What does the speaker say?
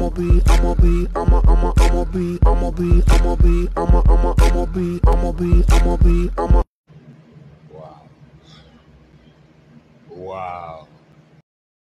I'ma be, I'ma be, I'ma, I'ma, I'ma be, I'ma be, I'ma be, I'ma, I'ma, I'ma be, I'ma be, I'ma be, I'ma. Wow. Wow.